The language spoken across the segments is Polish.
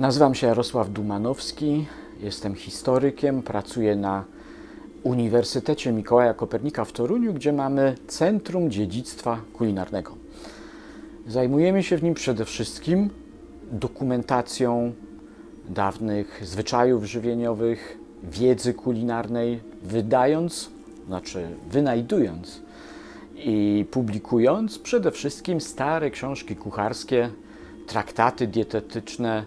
Nazywam się Jarosław Dumanowski, jestem historykiem, pracuję na Uniwersytecie Mikołaja Kopernika w Toruniu, gdzie mamy Centrum Dziedzictwa Kulinarnego. Zajmujemy się w nim przede wszystkim dokumentacją dawnych zwyczajów żywieniowych, wiedzy kulinarnej, wydając, znaczy wynajdując i publikując przede wszystkim stare książki kucharskie, traktaty dietetyczne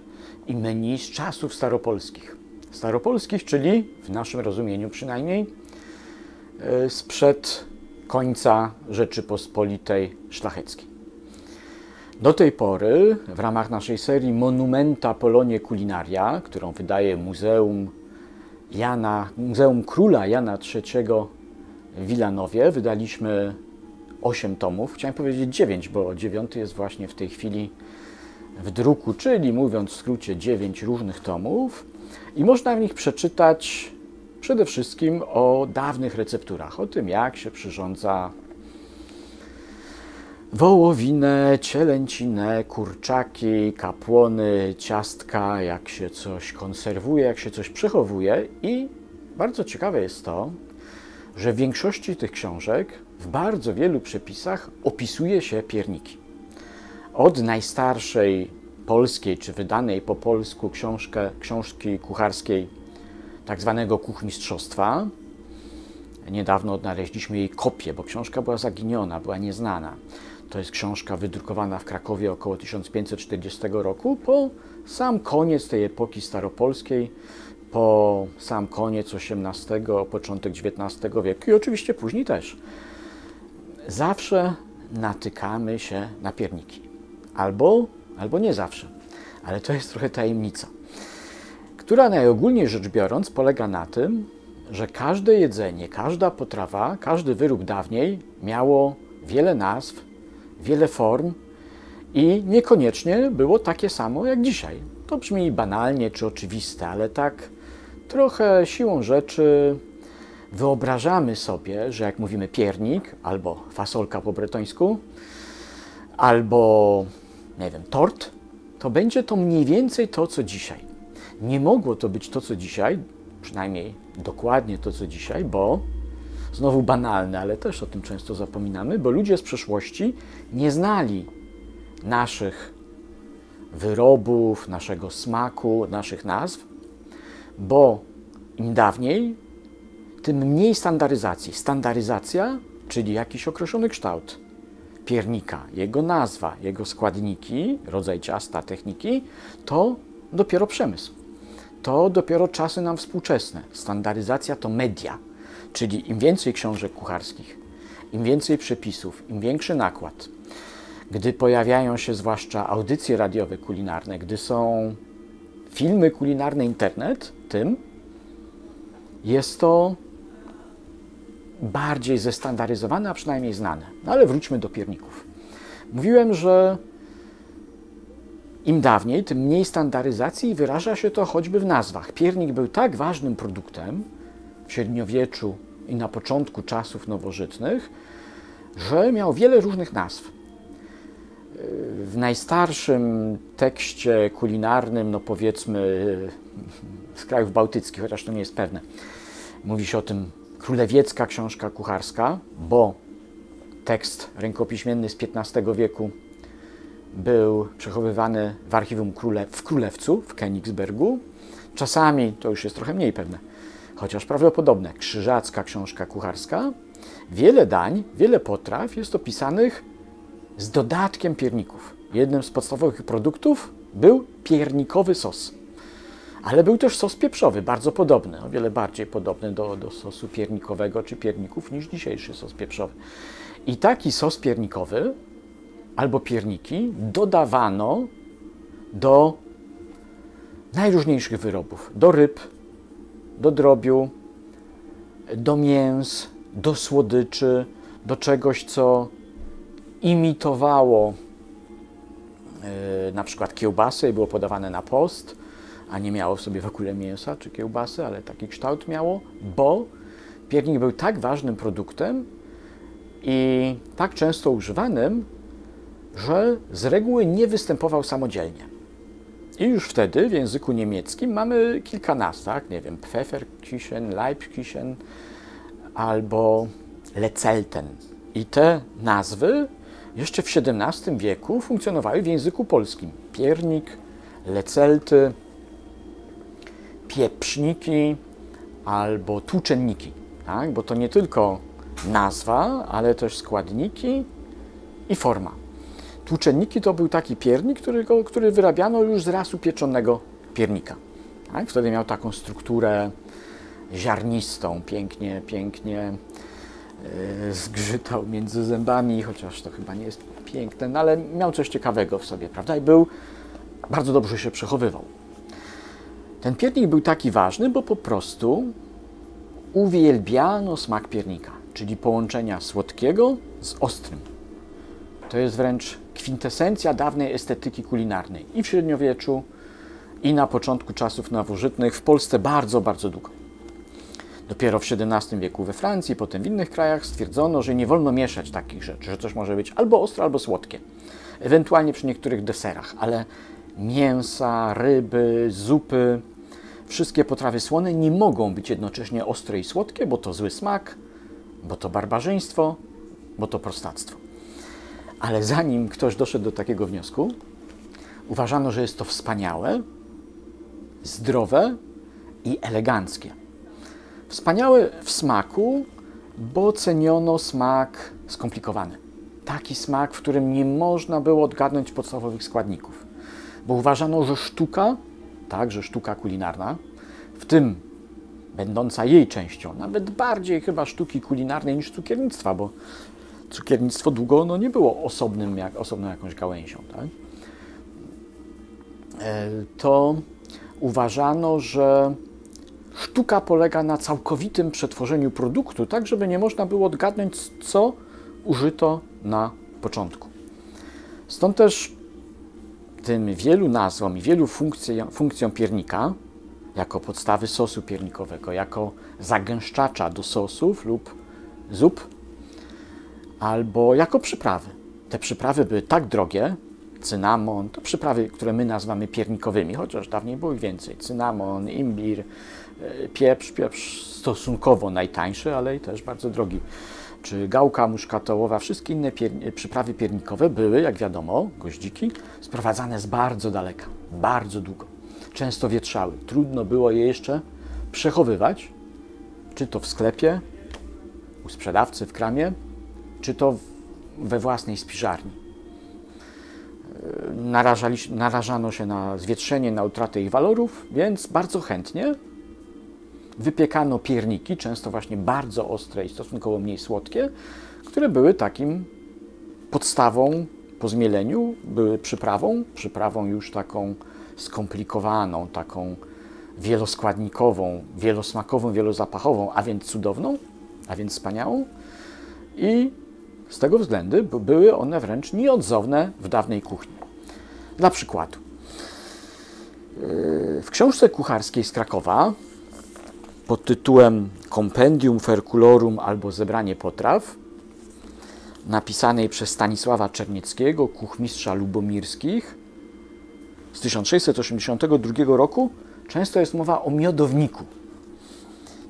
i menu z czasów staropolskich. Staropolskich, czyli w naszym rozumieniu przynajmniej e, sprzed końca Rzeczypospolitej Szlacheckiej. Do tej pory w ramach naszej serii Monumenta Polonie Culinaria, którą wydaje Muzeum, Jana, Muzeum Króla Jana III w Wilanowie, wydaliśmy 8 tomów. Chciałem powiedzieć 9, bo 9 jest właśnie w tej chwili w druku, czyli mówiąc w skrócie 9 różnych tomów. I można w nich przeczytać przede wszystkim o dawnych recepturach, o tym jak się przyrządza wołowinę, cielęcinę, kurczaki, kapłony, ciastka, jak się coś konserwuje, jak się coś przechowuje. I bardzo ciekawe jest to, że w większości tych książek, w bardzo wielu przepisach opisuje się pierniki. Od najstarszej polskiej, czy wydanej po polsku książkę, książki kucharskiej, tak zwanego kuchmistrzostwa. Niedawno odnaleźliśmy jej kopię, bo książka była zaginiona, była nieznana. To jest książka wydrukowana w Krakowie około 1540 roku, po sam koniec tej epoki staropolskiej, po sam koniec XVIII, początek XIX wieku i oczywiście później też. Zawsze natykamy się na pierniki. Albo, albo nie zawsze. Ale to jest trochę tajemnica, która najogólniej rzecz biorąc polega na tym, że każde jedzenie, każda potrawa, każdy wyrób dawniej miało wiele nazw, wiele form i niekoniecznie było takie samo jak dzisiaj. To brzmi banalnie czy oczywiste, ale tak trochę siłą rzeczy wyobrażamy sobie, że jak mówimy piernik albo fasolka po bretońsku, albo nie wiem, tort, to będzie to mniej więcej to, co dzisiaj. Nie mogło to być to, co dzisiaj, przynajmniej dokładnie to, co dzisiaj, bo znowu banalne, ale też o tym często zapominamy, bo ludzie z przeszłości nie znali naszych wyrobów, naszego smaku, naszych nazw, bo im dawniej, tym mniej standaryzacji. Standaryzacja, czyli jakiś określony kształt piernika, jego nazwa, jego składniki, rodzaj ciasta, techniki, to dopiero przemysł. To dopiero czasy nam współczesne. Standaryzacja to media, czyli im więcej książek kucharskich, im więcej przepisów, im większy nakład. Gdy pojawiają się zwłaszcza audycje radiowe kulinarne, gdy są filmy kulinarne, internet, tym jest to bardziej zestandaryzowane, a przynajmniej znane. No ale wróćmy do pierników. Mówiłem, że im dawniej, tym mniej standaryzacji i wyraża się to choćby w nazwach. Piernik był tak ważnym produktem w średniowieczu i na początku czasów nowożytnych, że miał wiele różnych nazw. W najstarszym tekście kulinarnym, no powiedzmy z krajów bałtyckich, chociaż to nie jest pewne, mówi się o tym królewiecka książka kucharska, bo tekst rękopiśmienny z XV wieku był przechowywany w archiwum króle, w Królewcu w Königsbergu. Czasami, to już jest trochę mniej pewne, chociaż prawdopodobne, krzyżacka książka kucharska. Wiele dań, wiele potraw jest opisanych z dodatkiem pierników. Jednym z podstawowych produktów był piernikowy sos. Ale był też sos pieprzowy, bardzo podobny, o wiele bardziej podobny do, do sosu piernikowego czy pierników niż dzisiejszy sos pieprzowy. I taki sos piernikowy albo pierniki dodawano do najróżniejszych wyrobów, do ryb, do drobiu, do mięs, do słodyczy, do czegoś, co imitowało yy, na przykład kiełbasę i było podawane na post, a nie miało w sobie w ogóle mięsa czy kiełbasy, ale taki kształt miało, bo piernik był tak ważnym produktem i tak często używanym, że z reguły nie występował samodzielnie. I już wtedy w języku niemieckim mamy kilka nazw, tak? Nie wiem, Pfefferküchen, Leibküchen albo Lecelten. I te nazwy jeszcze w XVII wieku funkcjonowały w języku polskim. Piernik, lecelty, pieprzniki albo tłuczenniki, tak? bo to nie tylko nazwa, ale też składniki i forma. Tłuczenniki to był taki piernik, który, wyrabiano już z rasu pieczonego piernika. Tak? Wtedy miał taką strukturę ziarnistą, pięknie, pięknie yy, zgrzytał między zębami, chociaż to chyba nie jest piękne, no ale miał coś ciekawego w sobie, prawda? I był, bardzo dobrze się przechowywał. Ten piernik był taki ważny, bo po prostu uwielbiano smak piernika, czyli połączenia słodkiego z ostrym. To jest wręcz kwintesencja dawnej estetyki kulinarnej i w średniowieczu, i na początku czasów nowożytnych w Polsce bardzo, bardzo długo. Dopiero w XVII wieku we Francji, potem w innych krajach stwierdzono, że nie wolno mieszać takich rzeczy, że coś może być albo ostre, albo słodkie. Ewentualnie przy niektórych deserach, ale mięsa, ryby, zupy, wszystkie potrawy słone nie mogą być jednocześnie ostre i słodkie, bo to zły smak, bo to barbarzyństwo, bo to prostactwo. Ale zanim ktoś doszedł do takiego wniosku, uważano, że jest to wspaniałe, zdrowe i eleganckie. Wspaniałe w smaku, bo ceniono smak skomplikowany. Taki smak, w którym nie można było odgadnąć podstawowych składników. Bo uważano, że sztuka, tak, że sztuka kulinarna, w tym będąca jej częścią, nawet bardziej chyba sztuki kulinarnej niż cukiernictwa, bo cukiernictwo długo no, nie było osobnym, jak, osobną jakąś gałęzią. Tak? E, to uważano, że sztuka polega na całkowitym przetworzeniu produktu, tak żeby nie można było odgadnąć, co użyto na początku. Stąd też tym wielu nazwom i wielu funkcjom, funkcjom piernika, jako podstawy sosu piernikowego, jako zagęszczacza do sosów lub zup, albo jako przyprawy. Te przyprawy były tak drogie, cynamon, to przyprawy, które my nazywamy piernikowymi, chociaż dawniej było ich więcej. Cynamon, imbir, e, pieprz, pieprz stosunkowo najtańszy, ale i też bardzo drogi. Czy gałka muszkatołowa, wszystkie inne pier przyprawy piernikowe były, jak wiadomo, goździki, sprowadzane z bardzo daleka, bardzo długo. Często wietrzały. Trudno było je jeszcze przechowywać, czy to w sklepie, u sprzedawcy w kramie, czy to we własnej spiżarni. Narażali, narażano się na zwietrzenie, na utratę ich walorów, więc bardzo chętnie wypiekano pierniki, często właśnie bardzo ostre i stosunkowo mniej słodkie, które były takim podstawą po zmieleniu, były przyprawą, przyprawą już taką skomplikowaną, taką wieloskładnikową, wielosmakową, wielozapachową, a więc cudowną, a więc wspaniałą. I z tego względu były one wręcz nieodzowne w dawnej kuchni. Dla przykładu, yy, w książce kucharskiej z Krakowa pod tytułem Compendium Ferculorum albo Zebranie potraw, napisanej przez Stanisława Czernieckiego, kuchmistrza lubomirskich z 1682 roku, często jest mowa o miodowniku.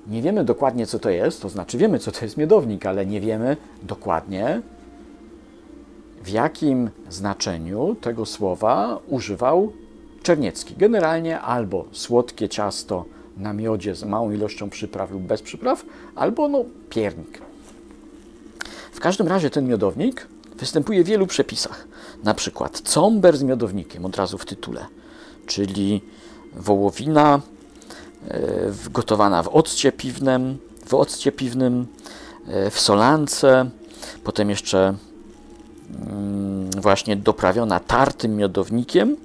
Nie wiemy dokładnie, co to jest, to znaczy wiemy, co to jest miodownik, ale nie wiemy dokładnie, w jakim znaczeniu tego słowa używał Czerniecki. Generalnie albo słodkie ciasto na miodzie z małą ilością przypraw lub bez przypraw, albo no, piernik. W każdym razie ten miodownik występuje w wielu przepisach. Na przykład comber z miodownikiem, od razu w tytule, czyli wołowina E, gotowana w occie piwnym, w occie piwnym, e, w solance, potem jeszcze mm, właśnie doprawiona tartym miodownikiem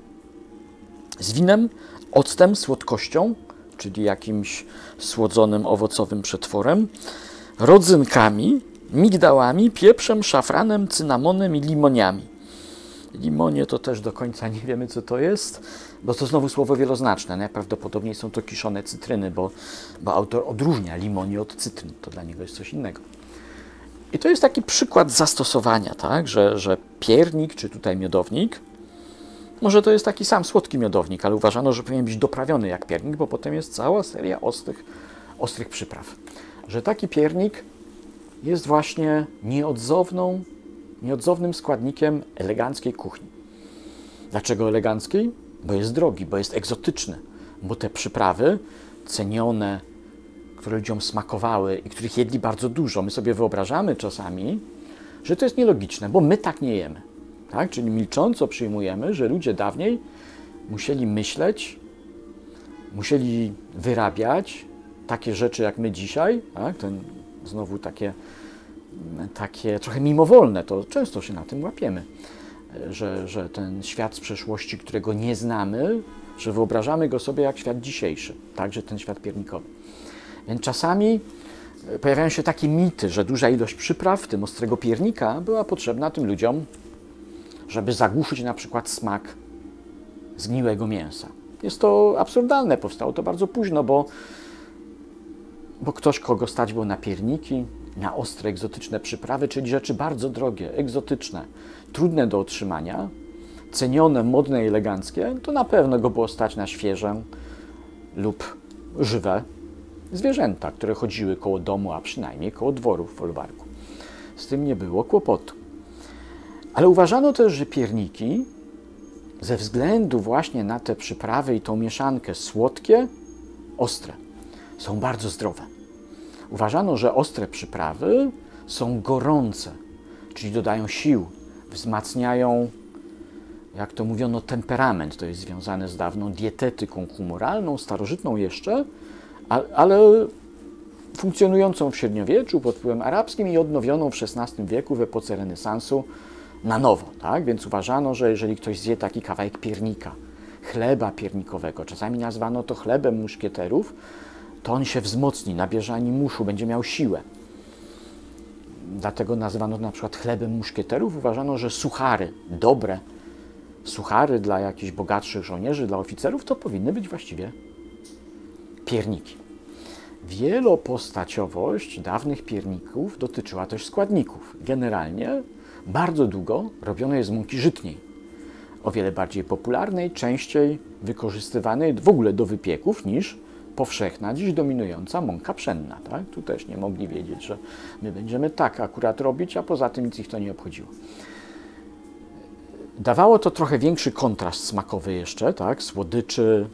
z winem, octem, słodkością, czyli jakimś słodzonym owocowym przetworem, rodzynkami, migdałami, pieprzem, szafranem, cynamonem i limoniami. Limonie to też do końca nie wiemy, co to jest, bo to znowu słowo wieloznaczne. Najprawdopodobniej są to kiszone cytryny, bo, bo autor odróżnia limonie od cytryn. To dla niego jest coś innego. I to jest taki przykład zastosowania, tak? że, że piernik, czy tutaj miodownik, Może to jest taki sam słodki miodownik, ale uważano, że powinien być doprawiony jak piernik, bo potem jest cała seria ostrych, ostrych przypraw. Że taki piernik jest właśnie nieodzowną, nieodzownym składnikiem eleganckiej kuchni. Dlaczego eleganckiej? Bo jest drogi, bo jest egzotyczny, bo te przyprawy cenione, które ludziom smakowały i których jedli bardzo dużo, my sobie wyobrażamy czasami, że to jest nielogiczne, bo my tak nie jemy. Tak? Czyli milcząco przyjmujemy, że ludzie dawniej musieli myśleć, musieli wyrabiać takie rzeczy jak my dzisiaj, tak? Ten, znowu takie, takie trochę mimowolne, to często się na tym łapiemy, że, że ten świat z przeszłości, którego nie znamy, że wyobrażamy go sobie jak świat dzisiejszy, także ten świat piernikowy. Więc czasami pojawiają się takie mity, że duża ilość przypraw, w tym ostrego piernika, była potrzebna tym ludziom żeby zagłuszyć na przykład smak zgniłego mięsa. Jest to absurdalne, powstało to bardzo późno, bo, bo ktoś, kogo stać było na pierniki, na ostre, egzotyczne przyprawy, czyli rzeczy bardzo drogie, egzotyczne, trudne do otrzymania, cenione, modne i eleganckie, to na pewno go było stać na świeże lub żywe zwierzęta, które chodziły koło domu, a przynajmniej koło dworu w folwarku. Z tym nie było kłopotu. Ale uważano też, że pierniki, ze względu właśnie na te przyprawy i tą mieszankę słodkie, ostre, są bardzo zdrowe. Uważano, że ostre przyprawy są gorące, czyli dodają sił, wzmacniają, jak to mówiono, temperament. To jest związane z dawną dietetyką humoralną, starożytną jeszcze, ale funkcjonującą w średniowieczu pod wpływem arabskim i odnowioną w XVI wieku w epoce renesansu na nowo, tak? Więc uważano, że jeżeli ktoś zje taki kawałek piernika, chleba piernikowego, czasami nazwano to chlebem muszkieterów, to on się wzmocni, nabierze animuszu, będzie miał siłę. Dlatego nazywano na przykład chlebem muszkieterów. Uważano, że suchary, dobre suchary dla jakichś bogatszych żołnierzy, dla oficerów, to powinny być właściwie pierniki. Wielopostaciowość dawnych pierników dotyczyła też składników. Generalnie bardzo długo robiono je z mąki żytniej, o wiele bardziej popularnej, częściej wykorzystywanej w ogóle do wypieków niż powszechna, dziś dominująca mąka pszenna. Tak? Tu też nie mogli wiedzieć, że my będziemy tak akurat robić, a poza tym nic ich to nie obchodziło. Dawało to trochę większy kontrast smakowy jeszcze, tak? słodyczy,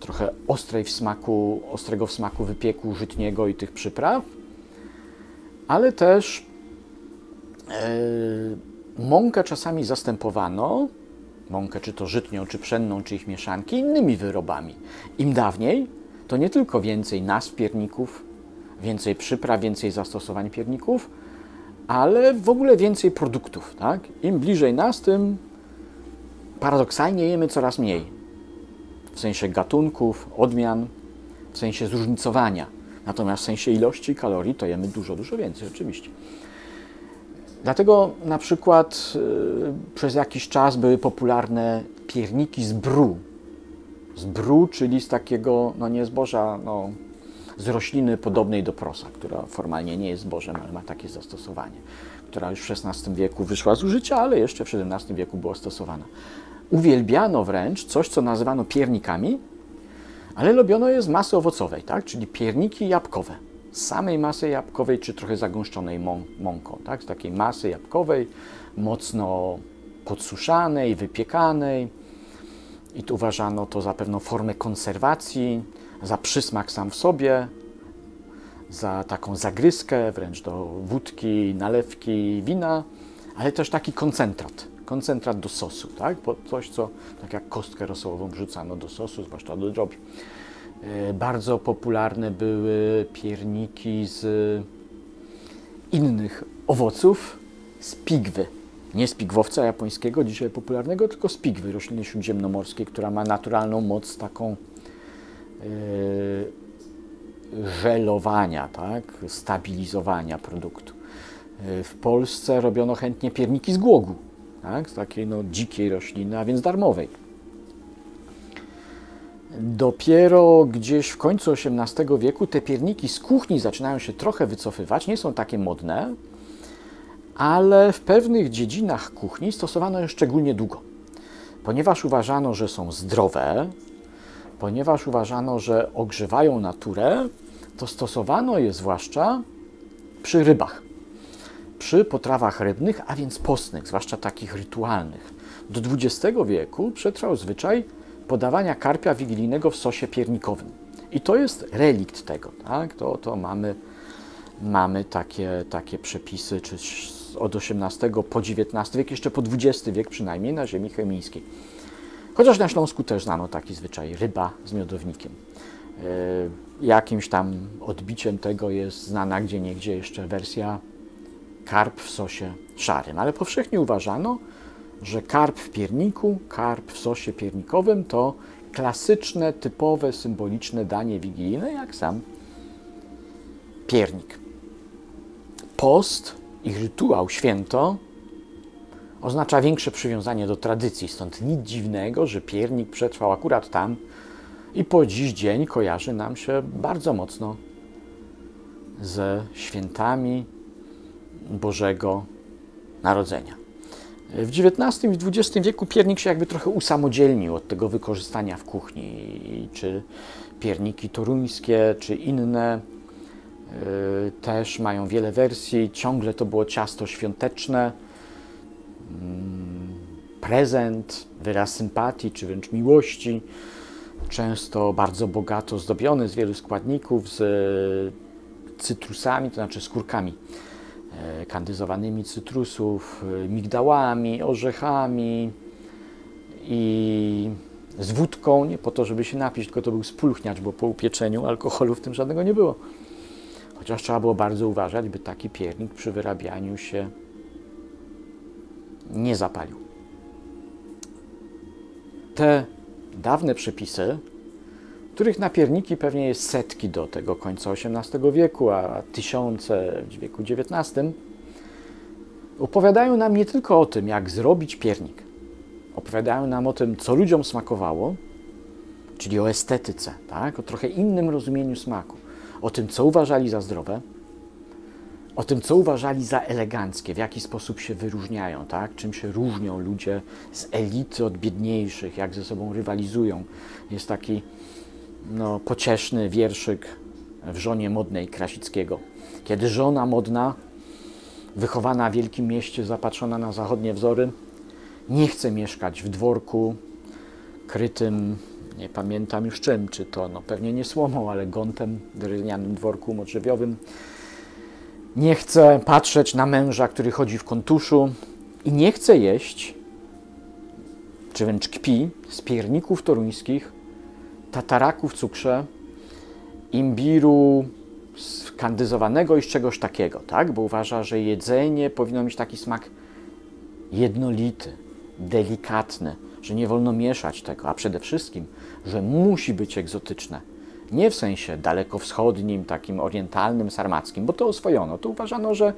trochę ostrej w smaku, ostrego w smaku wypieku żytniego i tych przypraw, ale też mąkę czasami zastępowano, mąkę czy to żytnią, czy pszenną, czy ich mieszanki, innymi wyrobami. Im dawniej, to nie tylko więcej nazw pierników, więcej przypraw, więcej zastosowań pierników, ale w ogóle więcej produktów. Tak? Im bliżej nas, tym paradoksalnie jemy coraz mniej. W sensie gatunków, odmian, w sensie zróżnicowania. Natomiast w sensie ilości kalorii to jemy dużo, dużo więcej, oczywiście. Dlatego na przykład y, przez jakiś czas były popularne pierniki z bru. Z bru, czyli z takiego, no nie zboża, no, z rośliny podobnej do prosa, która formalnie nie jest zbożem, ale ma takie zastosowanie, która już w XVI wieku wyszła z użycia, ale jeszcze w XVII wieku była stosowana. Uwielbiano wręcz coś, co nazywano piernikami, ale robiono je z masy owocowej, tak? czyli pierniki jabłkowe samej masy jabłkowej, czy trochę zagąszczonej mą mąką, tak? z takiej masy jabłkowej, mocno podsuszanej, wypiekanej. I tu uważano to za pewną formę konserwacji, za przysmak sam w sobie, za taką zagryzkę, wręcz do wódki, nalewki, wina, ale też taki koncentrat, koncentrat do sosu, tak? coś, co tak jak kostkę rosołową wrzucano do sosu, zwłaszcza do drobiu. E, bardzo popularne były pierniki z innych owoców, z pigwy. Nie z pigwowca japońskiego, dzisiaj popularnego, tylko z pigwy, rośliny śródziemnomorskiej, która ma naturalną moc taką yy, żelowania, tak? stabilizowania produktu. Yy, w Polsce robiono chętnie pierniki z głogu, tak? z takiej no, dzikiej rośliny, a więc darmowej. Dopiero gdzieś w końcu XVIII wieku te pierniki z kuchni zaczynają się trochę wycofywać, nie są takie modne, ale w pewnych dziedzinach kuchni stosowano je szczególnie długo. ponieważ uważano, że są zdrowe, ponieważ uważano, że ogrzewają naturę, to stosowano je zwłaszcza przy rybach, przy potrawach rybnych, a więc postnych, zwłaszcza takich rytualnych. Do XX wieku przetrwał zwyczaj podawania karpia wigilijnego w sosie piernikowym. I to jest relikt tego, tak? To, to mamy, mamy takie, takie przepisy, czy od XVIII po XIX wiek, jeszcze po XX wiek przynajmniej na ziemi chemińskiej. Chociaż na Śląsku też znano taki zwyczaj, ryba z miodownikiem. Yy, jakimś tam odbiciem tego jest znana gdzie niegdzie jeszcze wersja karp w sosie szarym, ale powszechnie uważano, że karp w pierniku, karp w sosie piernikowym to klasyczne, typowe, symboliczne danie wigilijne, jak sam piernik. Post i rytuał święto oznacza większe przywiązanie do tradycji, stąd nic dziwnego, że piernik przetrwał akurat tam i po dziś dzień kojarzy nam się bardzo mocno ze świętami Bożego Narodzenia. W XIX i XX wieku piernik się jakby trochę usamodzielnił od tego wykorzystania w kuchni, czy pierniki toruńskie, czy inne y, też mają wiele wersji. Ciągle to było ciasto świąteczne, mm, prezent, wyraz sympatii, czy wręcz miłości. Często bardzo bogato zdobiony z wielu składników, z cytrusami, to znaczy skórkami kandyzowanymi cytrusów, e, migdałami, orzechami i z wódką, nie po to, żeby się napić, tylko to był spulchniacz, bo po upieczeniu alkoholu w tym żadnego nie było. Chociaż trzeba było bardzo uważać, by taki piernik przy wyrabianiu się nie zapalił. Te dawne przepisy których na pierniki pewnie jest setki do tego końca XVIII wieku, a tysiące w wieku XIX, opowiadają nam nie tylko o tym, jak zrobić piernik. Opowiadają nam o tym, co ludziom smakowało, czyli o estetyce, tak? o trochę innym rozumieniu smaku, o tym, co uważali za zdrowe, o tym, co uważali za eleganckie, w jaki sposób się wyróżniają, tak? czym się różnią ludzie z elity od biedniejszych, jak ze sobą rywalizują. Jest taki no, pocieszny wierszyk w żonie modnej Krasickiego. Kiedy żona modna, wychowana w wielkim mieście, zapatrzona na zachodnie wzory, nie chce mieszkać w dworku krytym, nie pamiętam już czym, czy to no, pewnie nie słomą, ale gątem, drewnianym dworku modrzewiowym. Nie chce patrzeć na męża, który chodzi w kontuszu i nie chce jeść, czy wręcz kpi z pierników toruńskich, tataraku w cukrze, imbiru kandyzowanego i czegoś takiego, tak? Bo uważa, że jedzenie powinno mieć taki smak jednolity, delikatny, że nie wolno mieszać tego, a przede wszystkim, że musi być egzotyczne. Nie w sensie dalekowschodnim, takim orientalnym, sarmackim, bo to oswojono. To uważano, że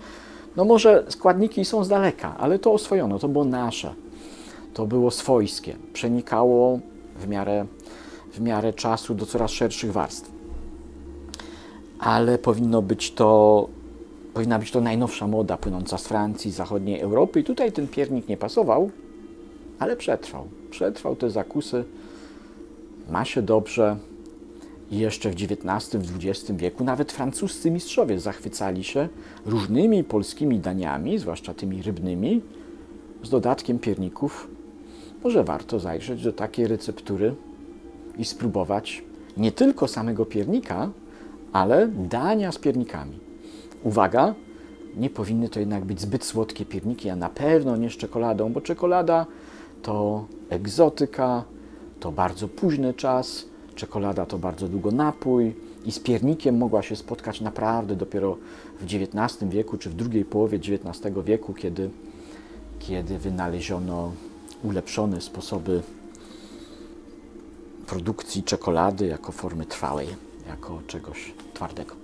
no może składniki są z daleka, ale to oswojono, to było nasze. To było swojskie, przenikało w miarę w miarę czasu do coraz szerszych warstw. Ale powinno być to, powinna być to najnowsza moda płynąca z Francji, zachodniej Europy. I tutaj ten piernik nie pasował, ale przetrwał. Przetrwał te zakusy, ma się dobrze. Jeszcze w XIX, w XX wieku nawet francuscy mistrzowie zachwycali się różnymi polskimi daniami, zwłaszcza tymi rybnymi, z dodatkiem pierników. Może warto zajrzeć do takiej receptury i spróbować nie tylko samego piernika, ale dania z piernikami. Uwaga, nie powinny to jednak być zbyt słodkie pierniki, a na pewno nie z czekoladą, bo czekolada to egzotyka, to bardzo późny czas, czekolada to bardzo długo napój i z piernikiem mogła się spotkać naprawdę dopiero w XIX wieku czy w drugiej połowie XIX wieku, kiedy, kiedy wynaleziono ulepszone sposoby produkcji czekolady jako formy trwałej, jako czegoś twardego.